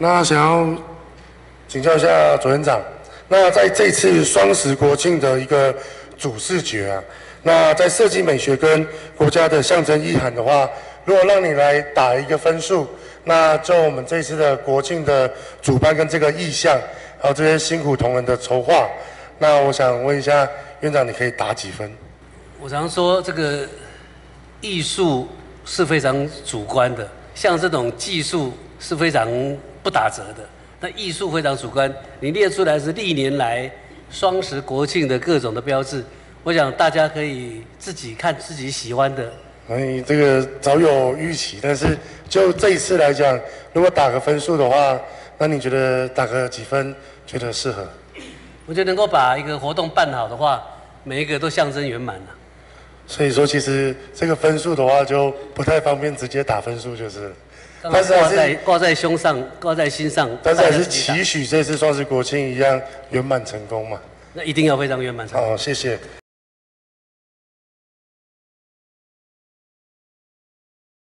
那想要请教一下左院长，那在这次双十国庆的一个主视觉啊，那在设计美学跟国家的象征意涵的话，如果让你来打一个分数，那就我们这次的国庆的主办跟这个意向，还有这些辛苦同仁的筹划，那我想问一下院长，你可以打几分？我常说这个艺术是非常主观的，像这种技术是非常不打折的。那艺术非常主观，你列出来是历年来双十国庆的各种的标志，我想大家可以自己看自己喜欢的。哎，这个早有预期，但是就这一次来讲，如果打个分数的话，那你觉得打个几分觉得适合？我觉得能够把一个活动办好的话，每一个都象征圆满了。所以说，其实这个分数的话就不太方便直接打分数，就是。但是挂在挂在胸上，挂在心上。但是还是期许这次双十国庆一样圆满成功嘛。那一定要非常圆满成功。好，谢谢。